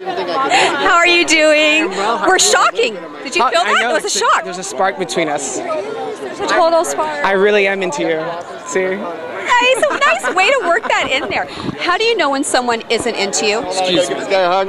How are you doing? We're shocking. Did you feel that? know, It was a shock. There's a spark between us. It's a total spark. I really am into you. See? Nice, nice way to work that in there. How do you know when someone isn't into you? Excuse me. This guy a hug.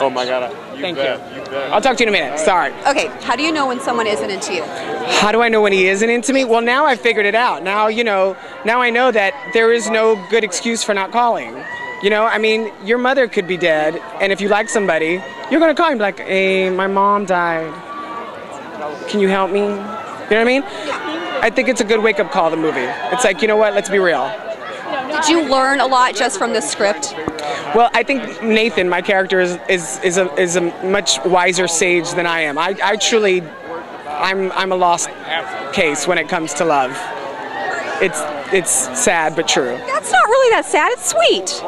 Oh my god. You Thank bet, you. You bet. I'll talk to you in a minute. Sorry. Okay, how do you know when someone isn't into you? How do I know when he isn't into me? Well, now I figured it out. Now, you know, now I know that there is no good excuse for not calling. You know, I mean, your mother could be dead, and if you like somebody, you're gonna call him like, hey, my mom died. Can you help me? You know what I mean? I think it's a good wake up call, the movie. It's like, you know what, let's be real. Did you learn a lot just from the script? Well, I think Nathan, my character, is is, is, a, is a much wiser sage than I am. I, I truly, I'm, I'm a lost case when it comes to love. It's, it's sad but true. That's not really that sad. It's sweet.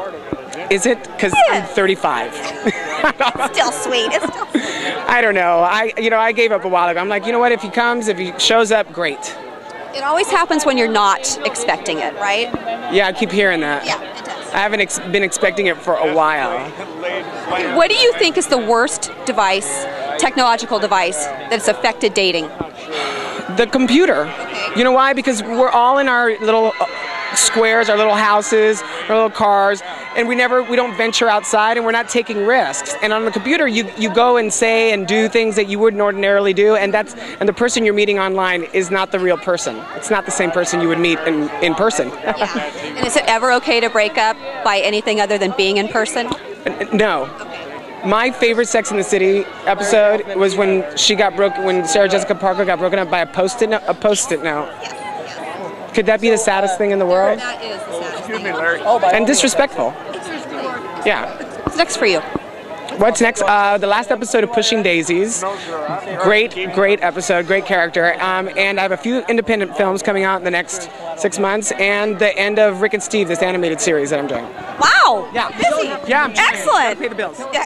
Is it? Because Yeah. I'm 35. Still sweet. It's still I don't know. I, you know, I gave up a while ago. I'm like, you know what? If he comes, if he shows up, great. It always happens when you're not expecting it, right? Yeah, I keep hearing that. Yeah, it does. I haven't ex- been expecting it for a while. What do you think is the worst device, technological device, that's affected dating? The computer. You know why? Because we're all in our little squares, our little houses, our little cars, and we never, we don't venture outside, and we're not taking risks. And on the computer, you you go and say and do things that you wouldn't ordinarily do, and that's and the person you're meeting online is not the real person. It's not the same person you would meet in in person. And is it ever okay to break up by anything other than being in person? no. My favorite Sex in the City episode was when she got broken, when Sarah Jessica Parker got broken up by a post-it note. A post-it note. Could that be the saddest thing in the world? That is the saddest Excuse thing. me, Larry. And disrespectful. Yeah. What's next for you? What's next? Uh, the last episode of Pushing Daisies. Great, great episode, great character. Um, and I have a few independent films coming out in the next six months, and the end of Rick and Steve, this animated series that I'm doing. Wow. Yeah. Busy. Yeah. I'm trying. Excellent. Gotta Pay the bills. Yeah.